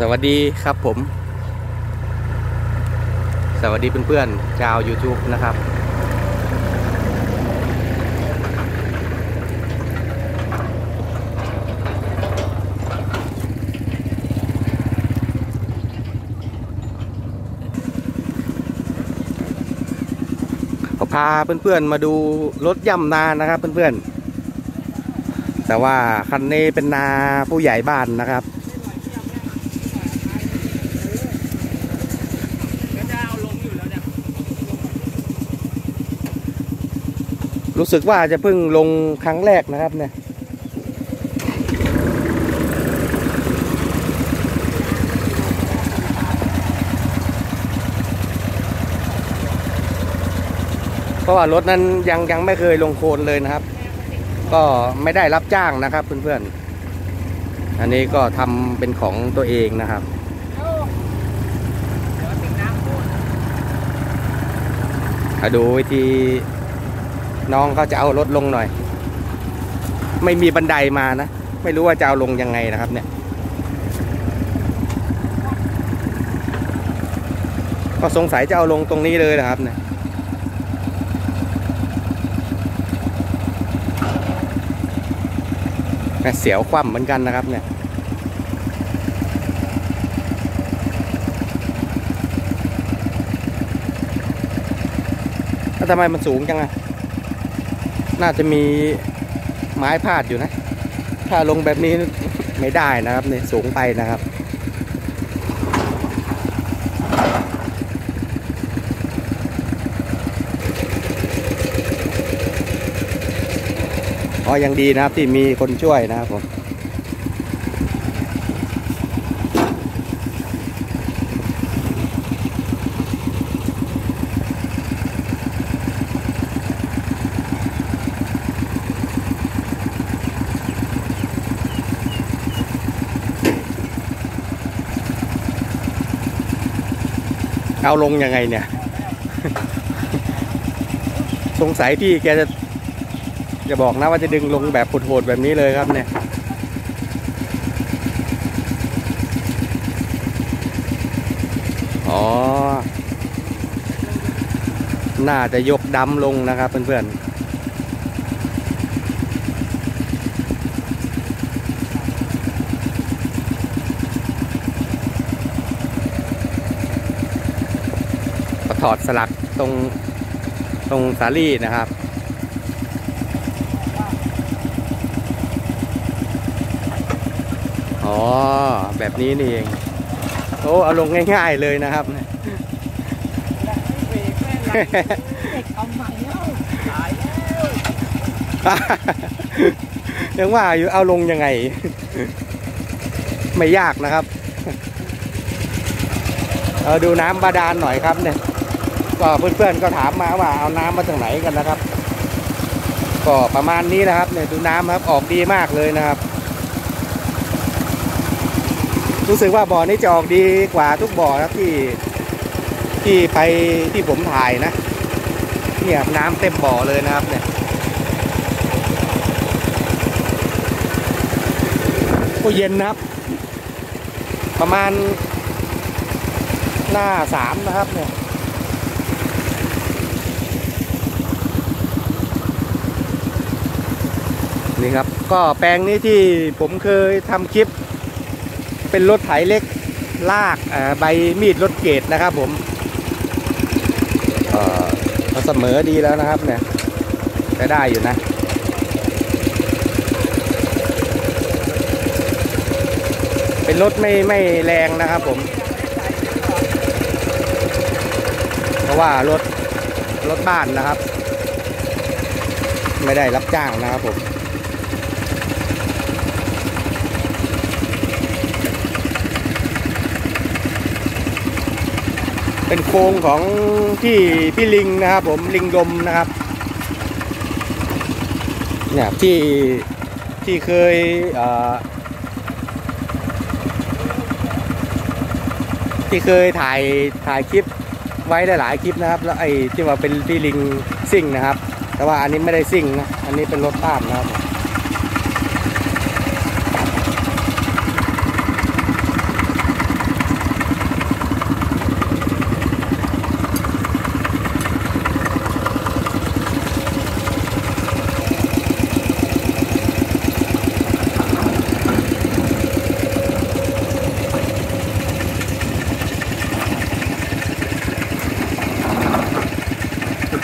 สวัสดีครับผม สวัสดีเพื่อนๆชาว YouTube นะครับก็พาเพื่อนๆมาดูรถย่ำนานะครับเพื่อนๆ แต่ว่าคันนี้เป็นนาผู้ใหญ่บ้านนะครับ รู้สึกว่าจะเพิ่งลงครั้งแรกนะครับเนี่ยเพราะว่ารถนั้นยังยังไม่เคยลงโคลนเลยนะครับ ก็ไม่ได้รับจ้างนะครับเพื่อนๆ อันนี้ก็ทำเป็นของตัวเองนะครับมาดูวิธี น้องเขาจะเอารถลงหน่อย ไม่มีบันไดมานะ ไม่รู้ว่าจะเอาลงยังไงนะครับ เนี่ย ก็สงสัยจะเอาลงตรงนี้เลยนะครับ เนี่ยเสียวคว่ำเหมือนกันนะครับเนี่ยแล้วทำไมมันสูงจังอะ น่าจะมีไม้พาดอยู่นะ ถ้าลงแบบนี้ไม่ได้นะครับเนี่ยสูงไปนะครับ อ๋อยังดีนะครับที่มีคนช่วยนะครับผม เอาลงยังไงเนี่ย สงสัยพี่แกจะอย่าบอกนะว่าจะดึงลงแบบโหดๆแบบนี้เลยครับเนี่ยอ๋อน่าจะยกดำลงนะครับเพื่อนๆ ถอดสลักตรงตรงสาลี่นะครับอ๋อแบบนี้นี่เองโอ้เอาลงง่าย ๆเลยนะครับยังว่าอยู่เอาลงยังไง ไม่ยากนะครับ เออดูน้ำบาดาลหน่อยครับเนี่ย ก็เพื่อนๆก็ถามมาว่าเอาน้ำมาจากไหนกันนะครับ ก็ประมาณนี้นะครับเนี่ยดูน้ำครับออกดีมากเลยนะครับ รู้สึกว่าบ่อนี้จะออกดีกว่าทุกบ่อครับที่ที่ไปที่ผมถ่ายนะเนี่ยน้ำเต็มบ่อเลยนะครับเนี่ยก็เย็นนะครับ ประมาณหน้าสามนะครับเนี่ย นี่ครับ ก็แปลงนี้ที่ผมเคยทำคลิป เป็นรถไถเล็กลากใบมีดรถเกตนะครับผมเออเสมอดีแล้วนะครับเนี่ยก็ได้อยู่นะเป็นรถไม่ไม่แรงนะครับผม เพราะว่ารถรถบ้านนะครับ ไม่ได้รับจ้างนะครับผม เป็นโครงของที่พี่ลิงนะครับ ผมลิงดมนะครับเนี่ยที่ที่เคยเที่เคยถ่ายถ่ายคลิปไว้หลายคลิปนะครับ แล้วไอ้ที่ว่าเป็นพี่ลิงซิ่งนะครับ แต่ว่าอันนี้ไม่ได้ซิ่งนะอันนี้เป็นรถบ้านนะครับ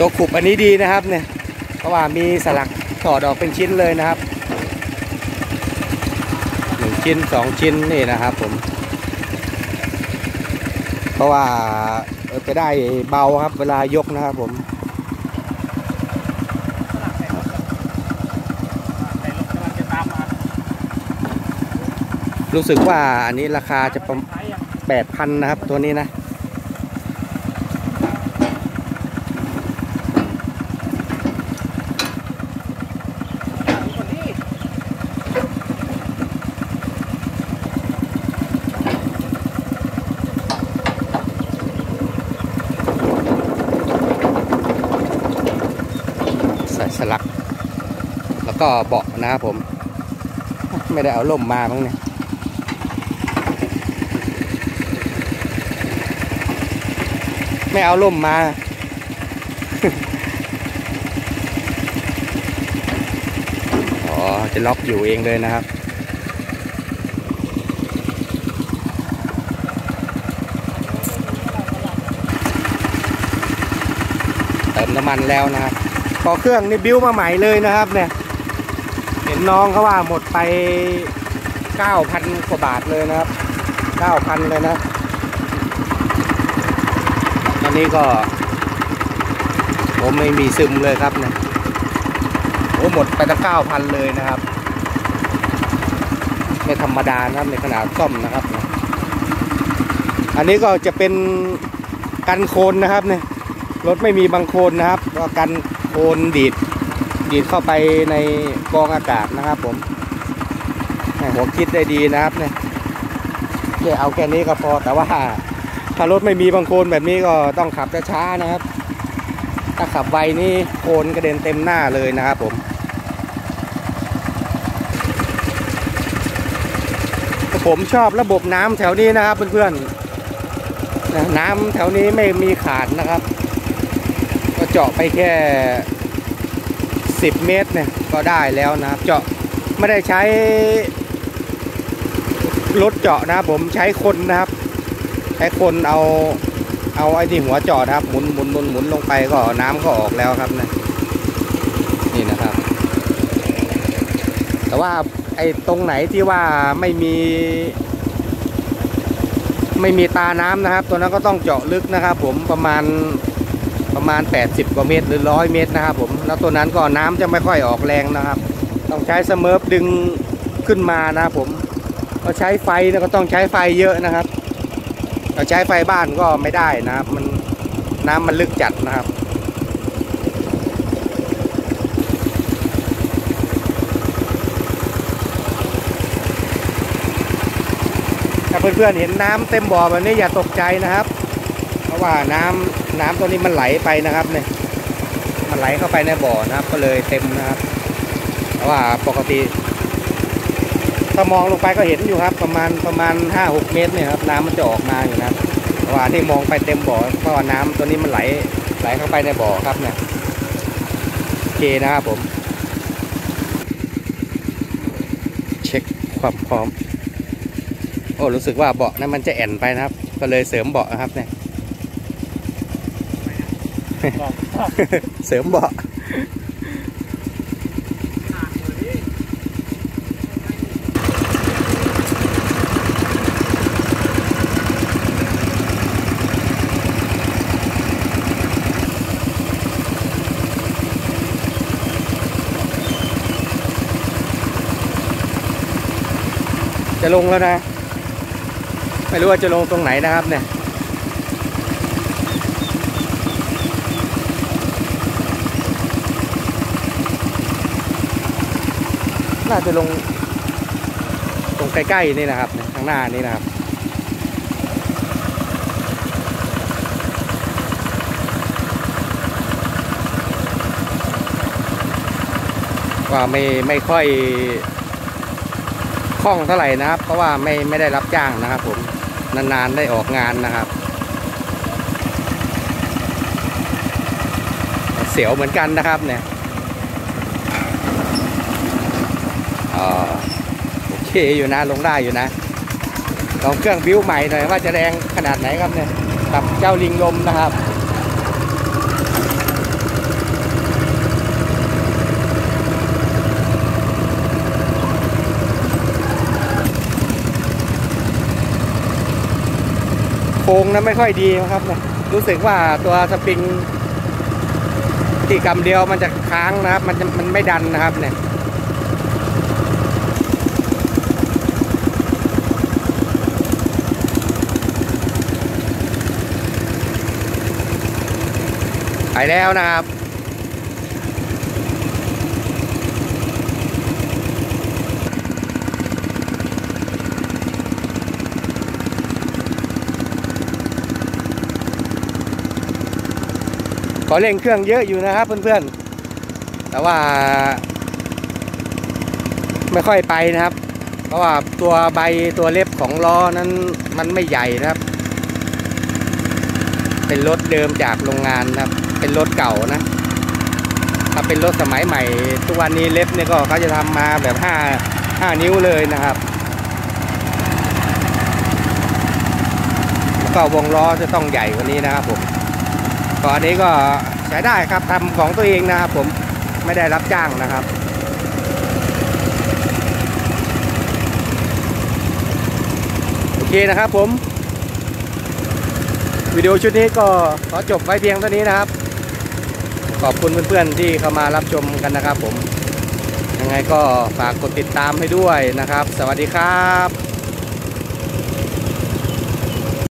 ตัวขุบอันนี้ดีนะครับเนี่ยเพราะว่ามีสลักถอดออกเป็นชิ้นเลยนะครับหนึ่งชิ้นสองชิ้นนี่นะครับผม เพราะว่าจะได้เบาครับ เวลายกนะครับผมรู้สึกว่าอันนี้ราคาจะประมาณแปดพันนะครับตัวนี้นะ ใสลัก แล้วก็เบาะนะครับผม ไม่ได้เอาล่มมาบ้างเนี่ยไม่เอาล่มมา อ๋อ จะล็อกอยู่เองเลยนะครับเติมน้ำมันแล้วนะครับ พอเครื่องนี่บิ้วมาใหม่เลยนะครับ เนี่ย เห็นน้องเขาว่าหมดไป9,000กว่าบาทเลยนะครับ9,000เลยนะอันนี้ก็ ผมไม่มีซึมเลยครับเนี่ยโอ้หมดไปตั้งเก้าพันเลยนะครับ ไม่ธรรมดานะครับในขนาดซ่อมนะครับ อันนี้ก็จะเป็นกันโคนนะครับเนี่ยรถไม่มีบังโคนนะครับก็กันโค นดีดดีดเข้าไปในกองอากาศนะครับ ผมให้หัวคิดได้ดีนะครับเนี่ยเดี๋ยวเอาแค่นี้ก็พอแต่ว่าถ้ารถไม่มีบางโคนแบบนี้ก็ต้องขับช้าๆนะครับ ถ้าขับไวนี่โคนกระเด็นเต็มหน้าเลยนะครับผมผมชอบระบบน้ำแถวนี้นะครับเพื่อนๆน้ำแถวนี้ไม่มีขาดนะครับ เจาะไปแค่ 10 เมตรเนี่ยก็ได้แล้วนะครับ เจาะไม่ได้ใช้รถเจาะนะผมใช้คนนะครับ ใช้คนเอาเอาไอ้ที่หัวเจอดครับ หมุนหมุนหมุนหมุนลงไปก็น้ำก็ออกแล้วครับนะนี่นะครับ แต่ว่าไอ้ตรงไหนที่ว่าไม่มีไม่มีตาน้ำนะครับ ตัวนั้นก็ต้องเจาะลึกนะครับ ผมประมาณ ประมาณ 80 กว่าเมตรหรือร้อยเมตรนะครับผม แล้วตัวนั้นก็น้ำจะไม่ค่อยออกแรงนะครับ ต้องใช้สเมิร์ฟดึงขึ้นมานะครับผม ก็ใช้ไฟก็ต้องใช้ไฟเยอะนะครับเราใช้ไฟบ้านก็ไม่ได้นะครับ มันน้ำมันลึกจัดนะครับถ้าเพื่อนๆเห็นน้ำเต็มบ่อแบบนี้อย่าตกใจนะครับ เพราะว่าน้ำ น้ำตัวนี้มันไหลไปนะครับเนี่ยมันไหลเข้าไปในบ่อนะครับ ก็เลยเต็มนะครับเพราะว่าปกติถ้ามองลงไปก็เห็นอยู่ครับ ประมาณประมาณห้าหกเมตรเนี่ยครับ น้ำมันจะออกมาอยู่นะครับเพราะว่าที่มองไปเต็มบ่อเพราะว่าน้ำตัวนี้มันไหลไหลเข้าไปในบ่อครับเนี่ยโอเคนะครับผม เช็คความพร้อม โอ้รู้สึกว่าเบาะนั้นมันจะแอนไปนะครับ ก็เลยเสริมเบาะนะครับเนี่ย เสริมเบาะจะลงแล้วนะ ไม่รู้ว่าจะลงตรงไหนนะครับเนี่ย น่าจะลง ตรงใกล้ๆนี่นะครับข้างหน้านี่นะครับว่าไม่ไม่ค่อยคล่องเท่าไหร่นะครับ เพราะว่าไม่ไม่ได้รับจ้างนะครับผมนานๆได้ออกงานนะครับ เสียวเหมือนกันนะครับเนี่ย คอยู่นะลงได้อยู่นะลองเครื่องบิ้วใหม่หน่อยว่าจะแรงขนาดไหนครับเนี่ยกับเจ้าลิงลมนะครับโค้งนะไม่ค่อยดีครับนะรู้สึกว่าตัวสปริงที่กำเดียวมันจะค้างนะครับ มันมันไม่ดันนะครับเนี่ย ไปแล้วนะครับขอเร่งเครื่องเยอะอยู่นะครับเพื่อนๆ แต่ว่า ไม่ค่อยไปนะครับ เพราะว่าตัวใบตัวเล็บของล้อนั้นมันไม่ใหญ่นะครับ เป็นรถเดิมจากโรงงานนะครับ เป็นรถเก่านะ ถ้าเป็นรถสมัยใหม่ ทุกวันนี้เล็บเนี่ยก็เขาจะทำมาแบบห้าห้านิ้วเลยนะครับแล้วก็วงล้อจะต้องใหญ่กว่านี้นะครับผมก็อันนี้ก็ใช้ได้ครับทำของตัวเองนะครับผมไม่ได้รับจ้างนะครับโอเคนะครับผม วิดีโอชุดนี้ก็ขอจบไว้เพียงเท่านี้นะครับ ขอบคุณเพื่อนๆที่เข้ามารับชมกันนะครับผมยังไงก็ฝากกดติดตามให้ด้วยนะครับ สวัสดีครับ